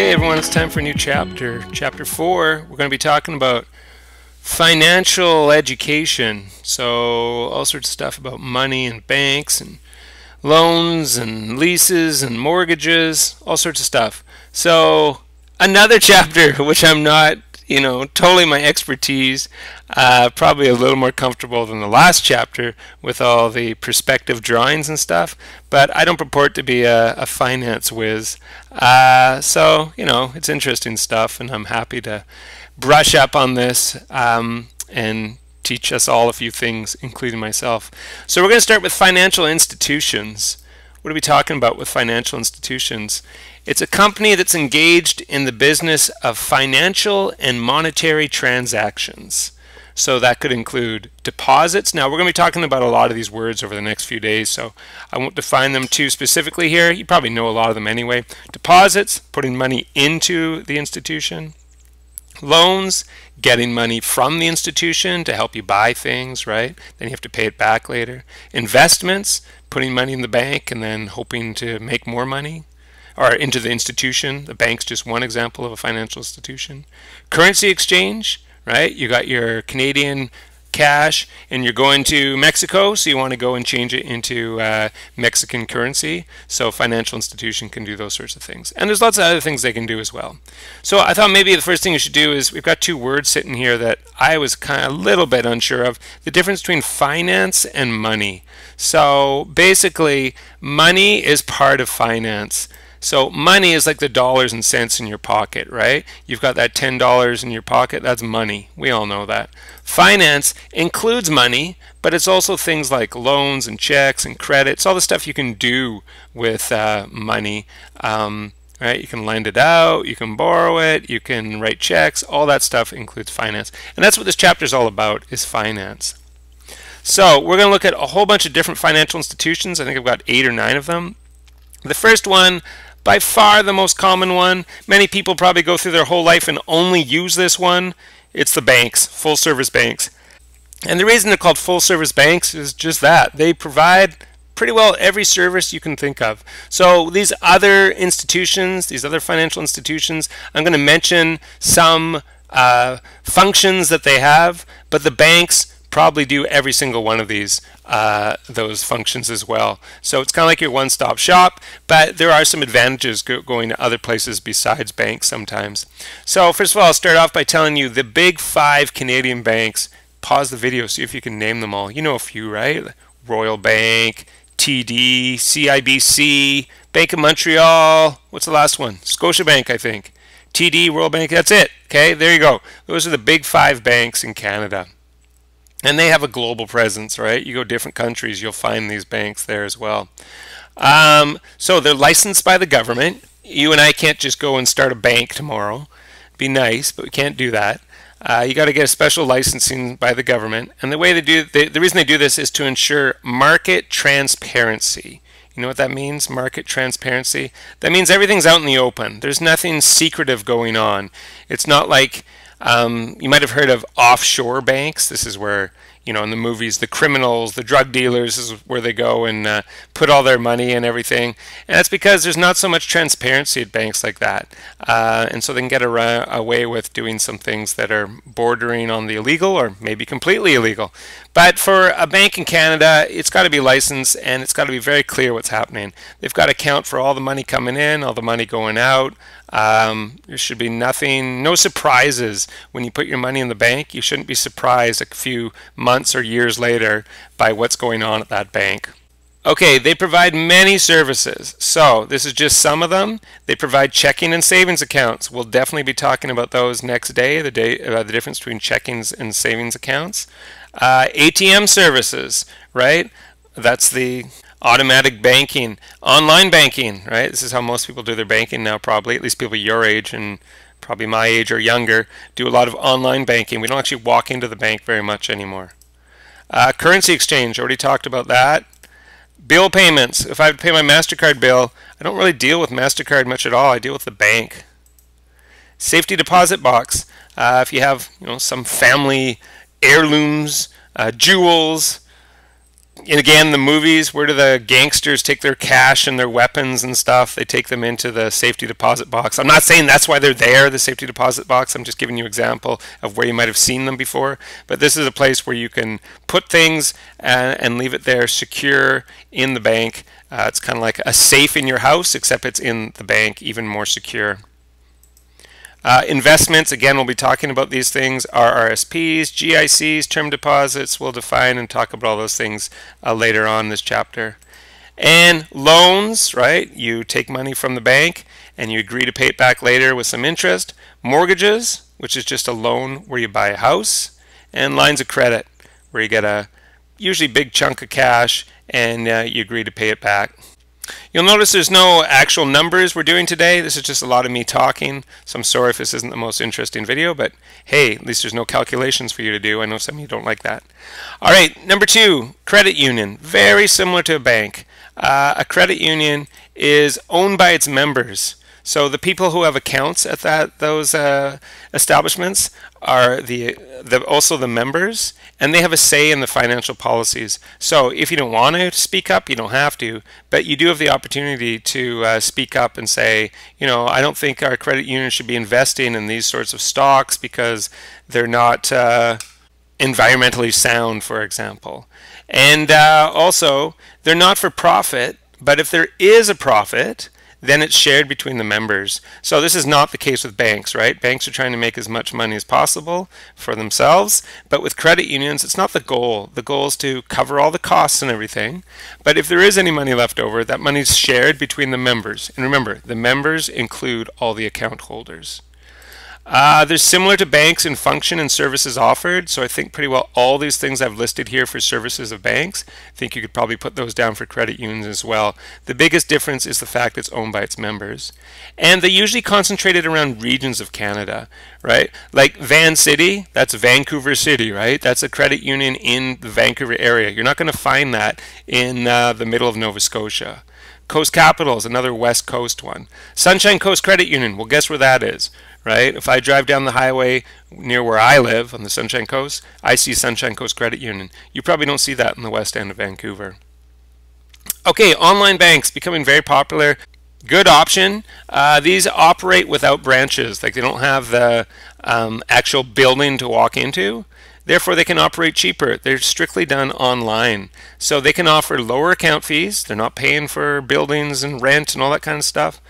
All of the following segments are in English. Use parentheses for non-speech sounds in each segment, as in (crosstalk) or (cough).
Okay, everyone, it's time for a new chapter. Chapter 4, we're going to be talking about financial education. So, all sorts of stuff about money and banks and loans and leases and mortgages, all sorts of stuff. So, another (laughs) chapter which I'm not you know, totally my expertise. Uh, probably a little more comfortable than the last chapter with all the perspective drawings and stuff. But I don't purport to be a, a finance whiz. Uh, so, you know, it's interesting stuff, and I'm happy to brush up on this um, and teach us all a few things, including myself. So we're going to start with financial institutions. What are we talking about with financial institutions? It's a company that's engaged in the business of financial and monetary transactions. So that could include deposits. Now we're going to be talking about a lot of these words over the next few days, so I won't define them too specifically here. You probably know a lot of them anyway. Deposits, putting money into the institution. Loans, getting money from the institution to help you buy things, right? Then you have to pay it back later. Investments, putting money in the bank and then hoping to make more money or into the institution. The bank's just one example of a financial institution. Currency exchange, right? You got your Canadian cash and you're going to Mexico, so you want to go and change it into uh, Mexican currency. So financial institution can do those sorts of things. And there's lots of other things they can do as well. So I thought maybe the first thing you should do is we've got two words sitting here that I was kind of a little bit unsure of. The difference between finance and money. So basically, money is part of finance. So money is like the dollars and cents in your pocket, right? You've got that $10 in your pocket, that's money. We all know that. Finance includes money, but it's also things like loans and checks and credits, all the stuff you can do with uh, money. Um, right? You can lend it out, you can borrow it, you can write checks, all that stuff includes finance. And that's what this chapter is all about, is finance. So we're going to look at a whole bunch of different financial institutions. I think I've got eight or nine of them. The first one by far the most common one. Many people probably go through their whole life and only use this one. It's the banks, full service banks. And the reason they're called full service banks is just that. They provide pretty well every service you can think of. So these other institutions, these other financial institutions, I'm going to mention some uh, functions that they have, but the banks probably do every single one of these uh, those functions as well. So it's kind of like your one-stop shop, but there are some advantages go going to other places besides banks sometimes. So first of all, I'll start off by telling you the big five Canadian banks. Pause the video, see if you can name them all. You know a few, right? Royal Bank, TD, CIBC, Bank of Montreal. What's the last one? Scotiabank, I think. TD, Royal Bank, that's it. Okay, there you go. Those are the big five banks in Canada. And they have a global presence, right? You go different countries, you'll find these banks there as well. Um, so they're licensed by the government. You and I can't just go and start a bank tomorrow. be nice, but we can't do that. Uh, you got to get a special licensing by the government. And the way they do, they, the reason they do this is to ensure market transparency. You know what that means? Market transparency. That means everything's out in the open. There's nothing secretive going on. It's not like um, you might have heard of offshore banks. This is where, you know, in the movies, the criminals, the drug dealers is where they go and uh, put all their money and everything. And that's because there's not so much transparency at banks like that. Uh, and so they can get away with doing some things that are bordering on the illegal or maybe completely illegal. But for a bank in Canada, it's got to be licensed and it's got to be very clear what's happening. They've got to count for all the money coming in, all the money going out. Um, there should be nothing, no surprises when you put your money in the bank. You shouldn't be surprised a few months or years later by what's going on at that bank. Okay, they provide many services. So this is just some of them. They provide checking and savings accounts. We'll definitely be talking about those next day, the day uh, the difference between checkings and savings accounts. Uh, ATM services, right? That's the automatic banking, online banking, right? This is how most people do their banking now, probably, at least people your age and probably my age or younger, do a lot of online banking. We don't actually walk into the bank very much anymore. Uh, currency exchange, already talked about that. Bill payments, if I pay my MasterCard bill, I don't really deal with MasterCard much at all. I deal with the bank. Safety deposit box, uh, if you have you know some family heirlooms, uh, jewels, again, the movies, where do the gangsters take their cash and their weapons and stuff? They take them into the safety deposit box. I'm not saying that's why they're there, the safety deposit box. I'm just giving you an example of where you might have seen them before. But this is a place where you can put things and, and leave it there secure in the bank. Uh, it's kind of like a safe in your house, except it's in the bank, even more secure. Uh, investments, again, we'll be talking about these things, RRSPs, GICs, term deposits. We'll define and talk about all those things uh, later on this chapter. And loans, right? You take money from the bank and you agree to pay it back later with some interest. Mortgages, which is just a loan where you buy a house. And lines of credit, where you get a usually big chunk of cash and uh, you agree to pay it back. You'll notice there's no actual numbers we're doing today. This is just a lot of me talking. So I'm sorry if this isn't the most interesting video, but hey, at least there's no calculations for you to do. I know some of you don't like that. All right, number two, credit union. Very similar to a bank. Uh, a credit union is owned by its members. So the people who have accounts at that those uh, establishments are the, the also the members, and they have a say in the financial policies. So if you don't want to speak up, you don't have to, but you do have the opportunity to uh, speak up and say, you know, I don't think our credit union should be investing in these sorts of stocks because they're not uh, environmentally sound, for example. And uh, also, they're not for profit, but if there is a profit, then it's shared between the members. So this is not the case with banks, right? Banks are trying to make as much money as possible for themselves, but with credit unions, it's not the goal. The goal is to cover all the costs and everything. But if there is any money left over, that money is shared between the members. And remember, the members include all the account holders. Uh, they're similar to banks in function and services offered. So I think pretty well all these things I've listed here for services of banks. I think you could probably put those down for credit unions as well. The biggest difference is the fact it's owned by its members. And they usually concentrated around regions of Canada, right? Like Van City, that's Vancouver City, right? That's a credit union in the Vancouver area. You're not going to find that in uh, the middle of Nova Scotia. Coast Capital is another West Coast one. Sunshine Coast Credit Union, well, guess where that is? Right? If I drive down the highway near where I live on the Sunshine Coast, I see Sunshine Coast Credit Union. You probably don't see that in the west end of Vancouver. Okay, online banks becoming very popular. Good option. Uh, these operate without branches, like they don't have the um, actual building to walk into. Therefore, they can operate cheaper. They're strictly done online. So they can offer lower account fees. They're not paying for buildings and rent and all that kind of stuff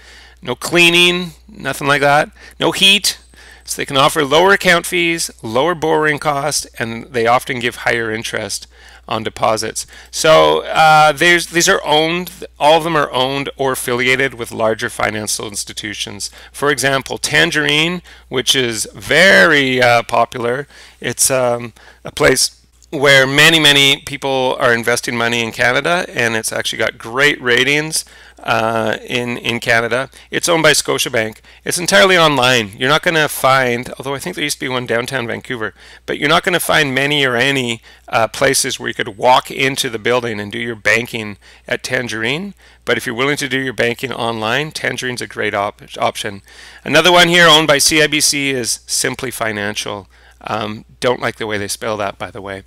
no cleaning, nothing like that, no heat. So they can offer lower account fees, lower borrowing cost, and they often give higher interest on deposits. So uh, these are owned, all of them are owned or affiliated with larger financial institutions. For example, Tangerine, which is very uh, popular, it's um, a place where many, many people are investing money in Canada, and it's actually got great ratings uh, in in Canada. It's owned by Scotiabank. It's entirely online. You're not going to find, although I think there used to be one downtown Vancouver, but you're not going to find many or any uh, places where you could walk into the building and do your banking at Tangerine. But if you're willing to do your banking online, Tangerine's a great op option. Another one here owned by CIBC is Simplii Financial. Um, don't like the way they spell that, by the way.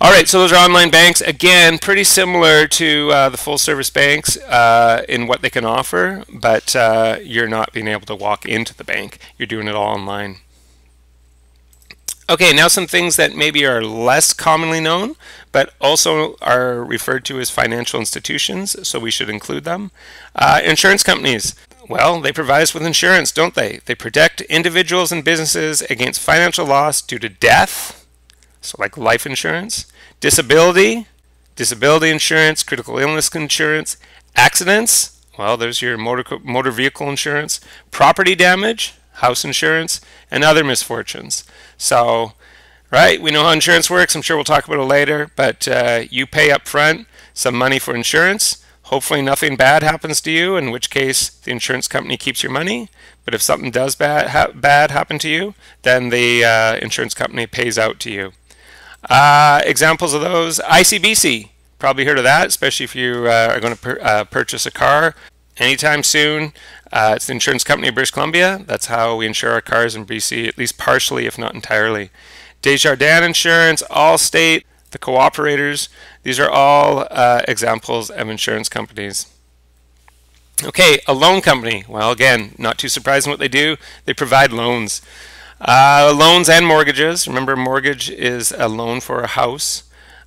All right, so those are online banks. Again, pretty similar to uh, the full service banks uh, in what they can offer, but uh, you're not being able to walk into the bank. You're doing it all online. Okay, now some things that maybe are less commonly known, but also are referred to as financial institutions, so we should include them. Uh, insurance companies. Well, they provide us with insurance, don't they? They protect individuals and businesses against financial loss due to death, so like life insurance, disability, disability insurance, critical illness insurance, accidents, well, there's your motor, motor vehicle insurance, property damage, house insurance, and other misfortunes. So, right, we know how insurance works. I'm sure we'll talk about it later, but uh, you pay up front some money for insurance Hopefully nothing bad happens to you, in which case the insurance company keeps your money. But if something does bad, ha bad happen to you, then the uh, insurance company pays out to you. Uh, examples of those, ICBC. Probably heard of that, especially if you uh, are going to uh, purchase a car anytime soon. Uh, it's the insurance company of British Columbia. That's how we insure our cars in BC, at least partially, if not entirely. Desjardins Insurance, Allstate, the Co-operators. These are all uh, examples of insurance companies. Okay, a loan company. Well, again, not too surprising what they do. They provide loans. Uh, loans and mortgages. Remember, mortgage is a loan for a house.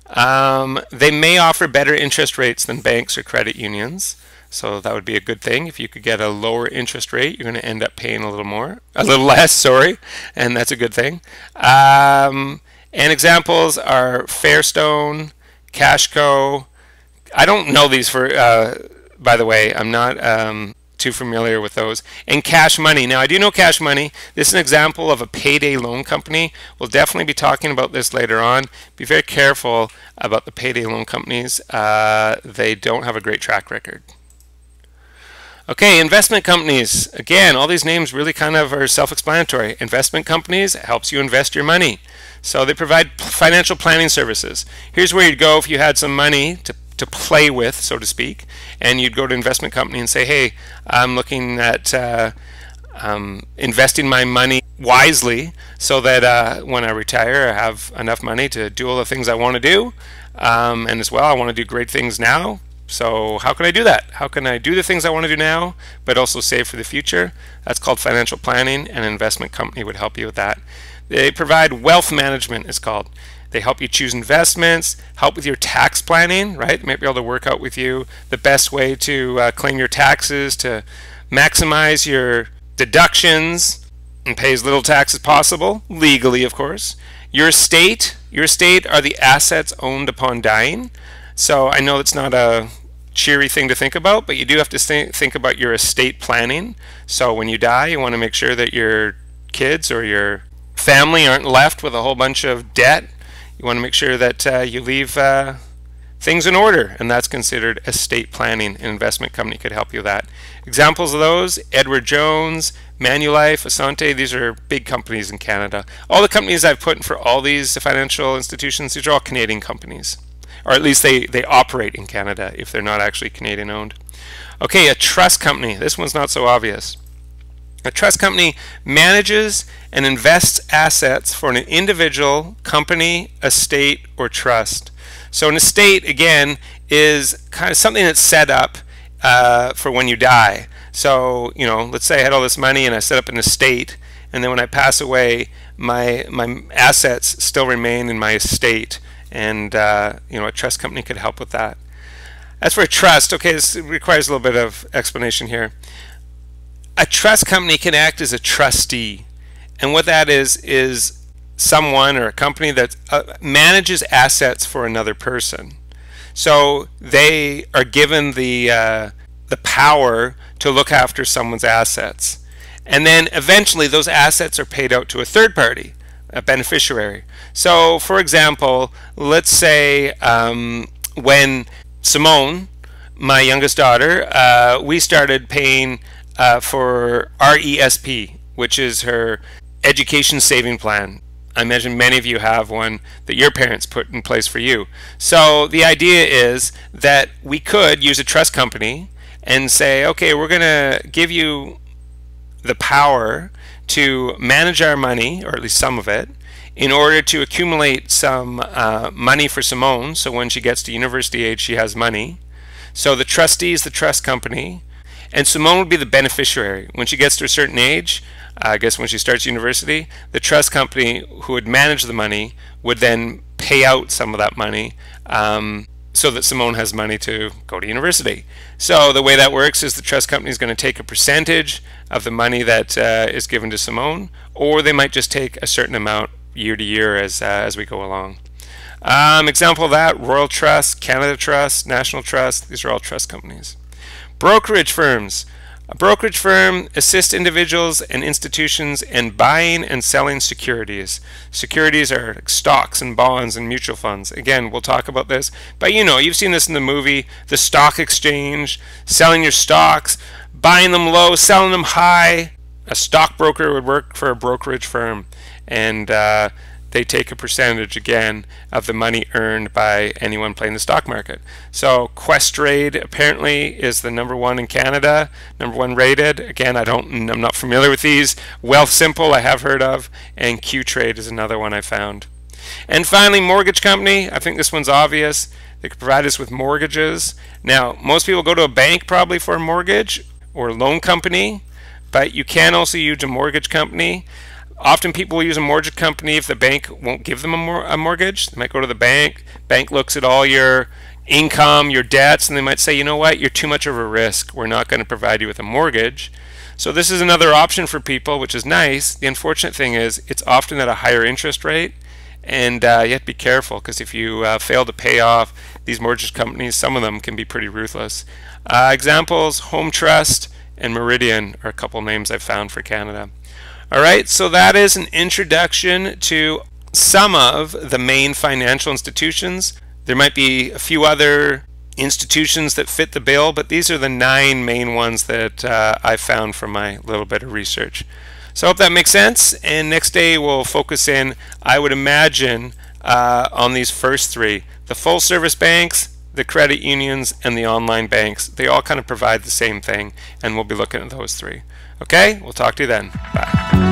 Um, they may offer better interest rates than banks or credit unions. So that would be a good thing. If you could get a lower interest rate, you're going to end up paying a little more, a little (laughs) less, sorry, and that's a good thing. Um, and examples are Fairstone, Cashco. I don't know these for uh, by the way. I'm not um, too familiar with those. And Cash Money. Now, I do know Cash Money. This is an example of a payday loan company. We'll definitely be talking about this later on. Be very careful about the payday loan companies. Uh, they don't have a great track record. Okay, investment companies. Again, all these names really kind of are self-explanatory. Investment companies helps you invest your money. So they provide financial planning services. Here's where you'd go if you had some money to to play with, so to speak, and you'd go to investment company and say, "Hey, I'm looking at uh, um, investing my money wisely so that uh, when I retire, I have enough money to do all the things I want to do, um, and as well, I want to do great things now. So how can I do that? How can I do the things I want to do now, but also save for the future? That's called financial planning, and an investment company would help you with that. They provide wealth management, it's called. They help you choose investments, help with your tax planning, right? They might be able to work out with you the best way to uh, claim your taxes, to maximize your deductions and pay as little tax as possible, legally, of course. Your estate, your estate are the assets owned upon dying. So I know it's not a cheery thing to think about, but you do have to think about your estate planning. So when you die, you want to make sure that your kids or your family aren't left with a whole bunch of debt you want to make sure that uh, you leave uh, things in order, and that's considered estate planning. An investment company could help you with that. Examples of those, Edward Jones, Manulife, Assante, these are big companies in Canada. All the companies I've put in for all these financial institutions, these are all Canadian companies. Or at least they, they operate in Canada if they're not actually Canadian owned. Okay, a trust company. This one's not so obvious. A trust company manages and invests assets for an individual, company, estate, or trust. So an estate, again, is kind of something that's set up uh, for when you die. So, you know, let's say I had all this money and I set up an estate, and then when I pass away, my my assets still remain in my estate, and uh, you know, a trust company could help with that. As for a trust, okay, this requires a little bit of explanation here a trust company can act as a trustee. And what that is, is someone or a company that uh, manages assets for another person. So they are given the, uh, the power to look after someone's assets. And then eventually those assets are paid out to a third party, a beneficiary. So, for example, let's say um, when Simone, my youngest daughter, uh, we started paying uh, for RESP, which is her education saving plan. I imagine many of you have one that your parents put in place for you. So the idea is that we could use a trust company and say, okay, we're going to give you the power to manage our money, or at least some of it, in order to accumulate some uh, money for Simone. So when she gets to university age, she has money. So the trustee is the trust company. And Simone would be the beneficiary. When she gets to a certain age, uh, I guess when she starts university, the trust company who would manage the money would then pay out some of that money um, so that Simone has money to go to university. So the way that works is the trust company is going to take a percentage of the money that uh, is given to Simone, or they might just take a certain amount year to year as, uh, as we go along. Um, example of that, Royal Trust, Canada Trust, National Trust, these are all trust companies. Brokerage firms. A brokerage firm assists individuals and institutions in buying and selling securities. Securities are stocks and bonds and mutual funds. Again, we'll talk about this. But you know, you've seen this in the movie, the stock exchange, selling your stocks, buying them low, selling them high. A stockbroker would work for a brokerage firm. And uh, they take a percentage again of the money earned by anyone playing the stock market. So Questrade apparently is the number one in Canada, number one rated. Again, I don't, I'm not familiar with these. Wealthsimple I have heard of, and Qtrade is another one I found. And finally, mortgage company. I think this one's obvious. They could provide us with mortgages. Now, most people go to a bank probably for a mortgage or a loan company, but you can also use a mortgage company. Often people will use a mortgage company if the bank won't give them a, mor a mortgage. They might go to the bank. Bank looks at all your income, your debts, and they might say, you know what, you're too much of a risk. We're not going to provide you with a mortgage. So this is another option for people, which is nice. The unfortunate thing is it's often at a higher interest rate, and uh, you have to be careful because if you uh, fail to pay off these mortgage companies, some of them can be pretty ruthless. Uh, examples, Home Trust and Meridian are a couple names I've found for Canada. All right, so that is an introduction to some of the main financial institutions. There might be a few other institutions that fit the bill, but these are the nine main ones that uh, I found from my little bit of research. So I hope that makes sense. And next day we'll focus in, I would imagine, uh, on these first three. The full service banks, the credit unions, and the online banks. They all kind of provide the same thing, and we'll be looking at those three. Okay, we'll talk to you then. Bye.